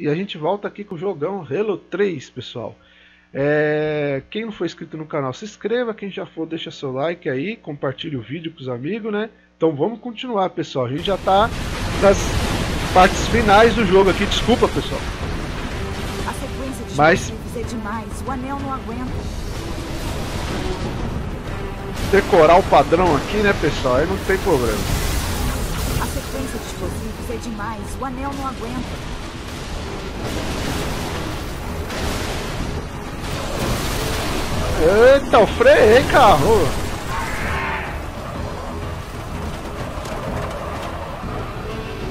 e a gente volta aqui com o jogão Halo 3, pessoal. É, quem não for inscrito no canal, se inscreva. Quem já for, deixa seu like aí, compartilhe o vídeo com os amigos, né? Então vamos continuar, pessoal. A gente já tá nas partes finais do jogo aqui. Desculpa, pessoal. A sequência de Mas- é demais. O anel não aguenta. Decorar o padrão aqui, né, pessoal? Aí não tem problema. A sequência de explosivos é demais. O anel não aguenta. Eita, eu freiei, carro.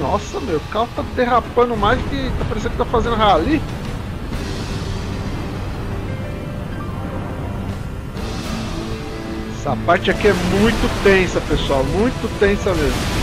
Nossa, meu, o carro tá derrapando mais que tá parecendo que tá fazendo rally. Essa parte aqui é muito tensa, pessoal, muito tensa mesmo.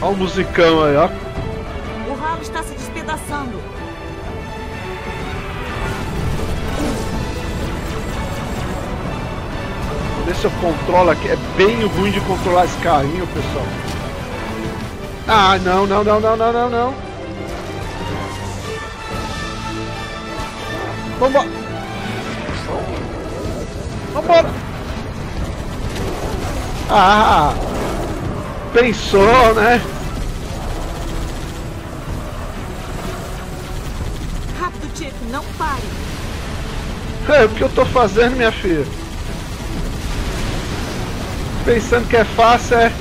Olha o musicão aí, ó. Está se despedaçando. Ver se eu controlo aqui. É bem ruim de controlar esse carrinho, pessoal. Ah, não, não, não, não, não, não, não. Vambora. Vambora. Ah, pensou, né? Rápido, Tiff, não pare. É o que eu tô fazendo, minha filha. Pensando que é fácil, é.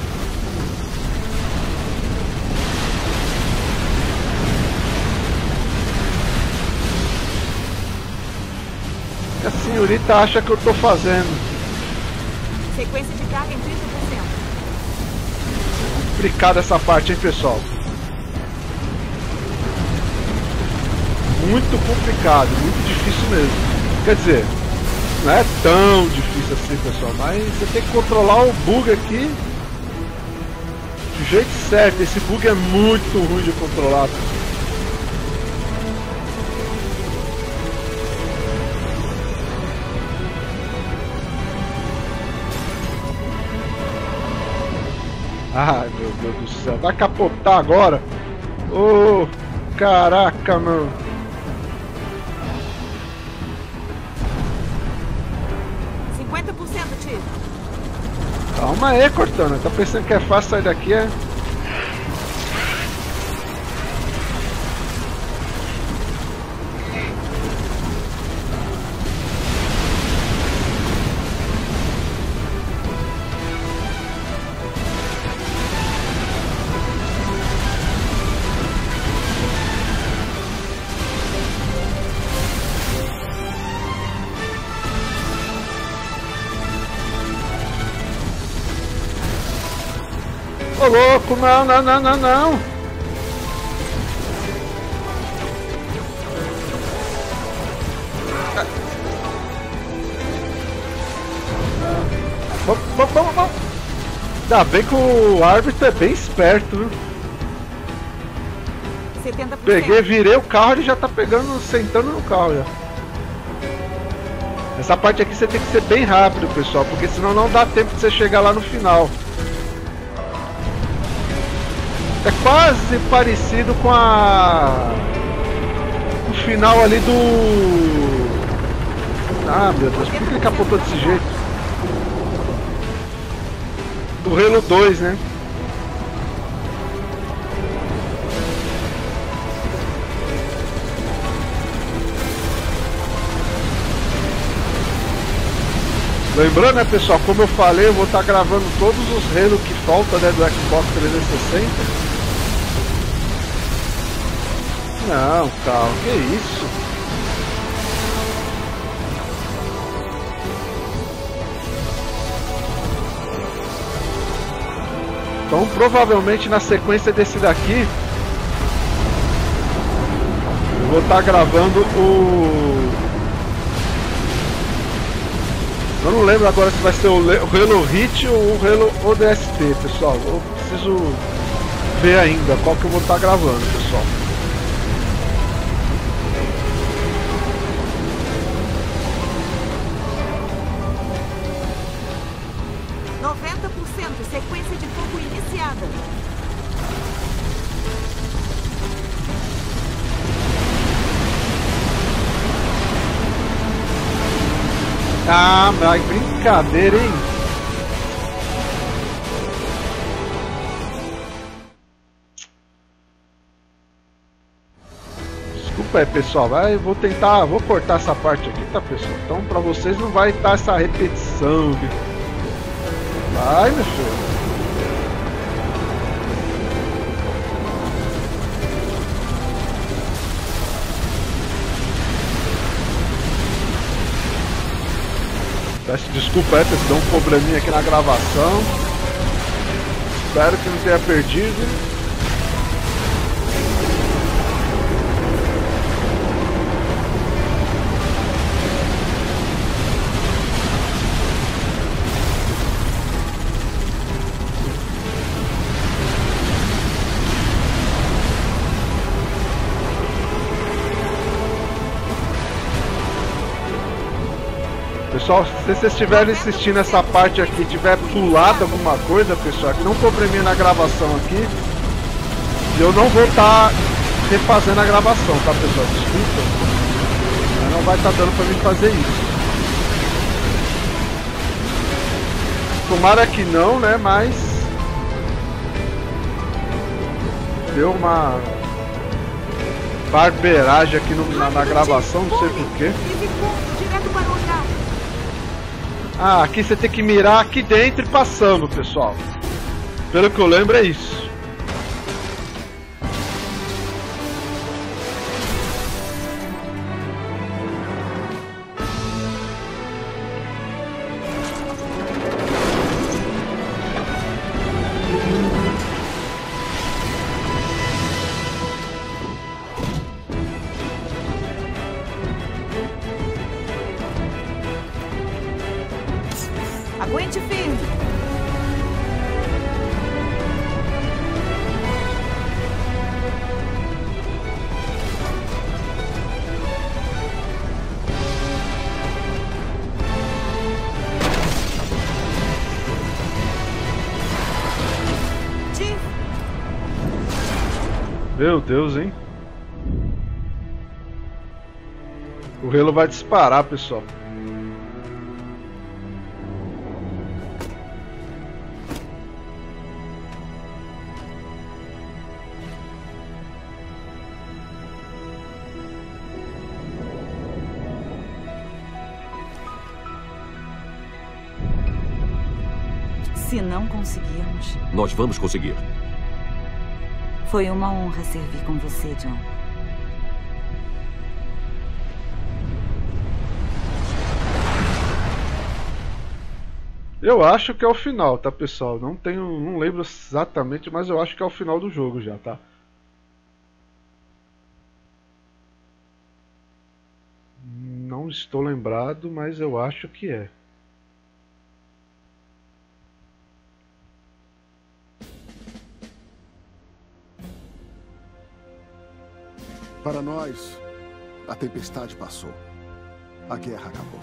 A senhorita acha que eu tô fazendo. Sequência de carga em 30%. Complicada essa parte, hein, pessoal? muito complicado, muito difícil mesmo. Quer dizer, não é tão difícil assim, pessoal, mas você tem que controlar o bug aqui do jeito certo. Esse bug é muito ruim de controlar. Ai meu Deus do céu, vai capotar agora? Oh, caraca, mano. 50%, tio. Calma aí, Cortana. Tá pensando que é fácil sair daqui, é? Ô louco, não, não, não, não, não. Vamos, vamos, vamos, vamos. Ainda bem que o árbitro é bem esperto, viu? 70%. Peguei, virei o carro, ele já tá pegando, sentando no carro já. Essa parte aqui você tem que ser bem rápido, pessoal, porque senão não dá tempo de você chegar lá no final. É quase parecido com a. O final ali do. Ah meu Deus, por que ele capotou desse jeito? Do Halo 2, né? Lembrando, né, pessoal, como eu falei, eu vou estar gravando todos os Halo que faltam né, do Xbox 360. Não, calma, que isso? Então, provavelmente na sequência desse daqui, eu vou estar gravando o eu não lembro agora se vai ser o Le- o Halo Hit ou o Halo ODST, pessoal. Eu preciso ver ainda qual que eu vou estar gravando, pessoal. sequência de fogo iniciada. Ah, mas brincadeira, hein? Desculpa aí, pessoal. Vai, vou tentar, vou cortar essa parte aqui, tá, pessoal? Então, para vocês não vai estar essa repetição. Viu? Vai, meu filho. Peço desculpa aí, pessoal, deu um probleminha aqui na gravação. Espero que não tenha perdido. Pessoal, se vocês estiverem assistindo essa parte aqui tiver pulado alguma coisa, pessoal, que não probleminha na gravação aqui, eu não vou estar tá refazendo a gravação, tá pessoal? Desculpa. Não vai estar tá dando pra mim fazer isso. Tomara que não, né? Mas deu uma barbeiragem aqui no, na, na gravação, não sei porquê. Ah, aqui você tem que mirar aqui dentro e passando, pessoal. Pelo que eu lembro é isso. Meu Deus, hein? O relo vai disparar, pessoal. Se não conseguirmos. Nós vamos conseguir. Foi uma honra servir com você, John. Eu acho que é o final, tá, pessoal? Não tenho, não lembro exatamente, mas eu acho que é o final do jogo já, tá? Não estou lembrado, mas eu acho que é. Para nós, a tempestade passou. A guerra acabou.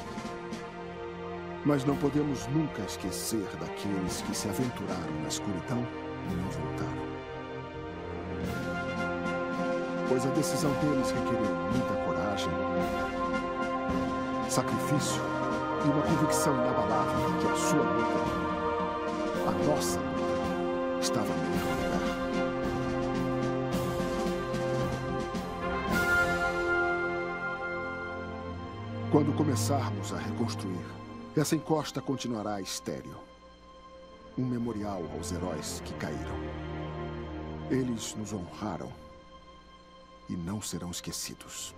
Mas não podemos nunca esquecer daqueles que se aventuraram na escuridão e não voltaram. Pois a decisão deles requeriu muita coragem, sacrifício e uma convicção inabalável de que a sua luta, a nossa luta, estava começarmos a reconstruir, essa encosta continuará estéril. Um memorial aos heróis que caíram. Eles nos honraram e não serão esquecidos.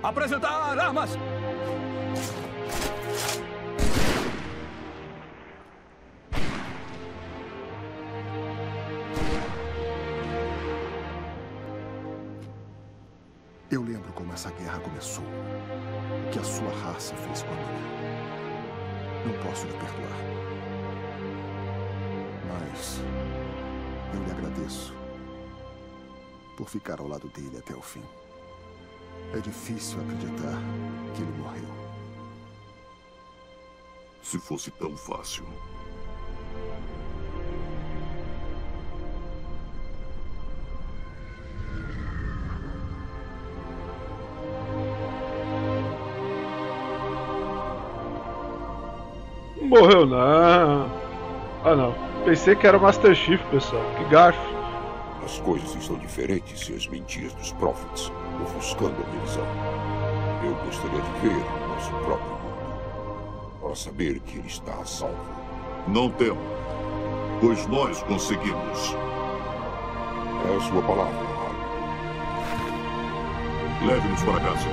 Apresentar armas! Eu lembro como essa guerra começou. O que a sua raça fez com a minha. Não posso lhe perdoar. Mas eu lhe agradeço por ficar ao lado dele até o fim. É difícil acreditar que ele morreu. Se fosse tão fácil. Morreu não. Ah não. Pensei que era o Master Chief, pessoal. Que garfo. As coisas estão diferentes e as mentiras dos Prophets ofuscando a minha visão. Eu gostaria de ver o nosso próprio mundo. Para saber que ele está a salvo. Não tema, pois nós conseguimos. É a sua palavra. Leve-nos para casa.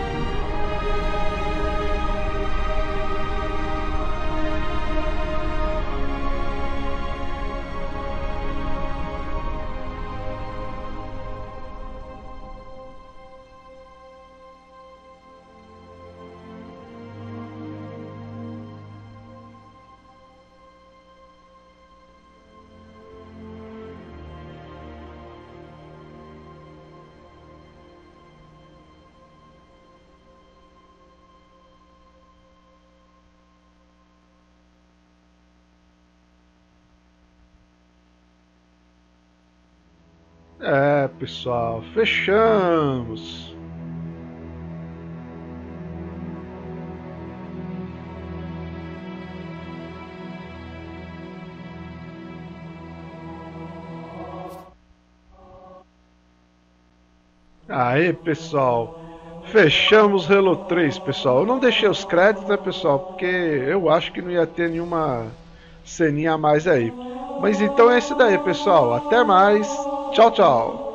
É, pessoal, fechamos. Aí, pessoal. Fechamos Halo 3, pessoal. Eu não deixei os créditos, né, pessoal? Porque eu acho que não ia ter nenhuma ceninha a mais aí. Mas então é isso daí, pessoal. Até mais. Ciao, ciao.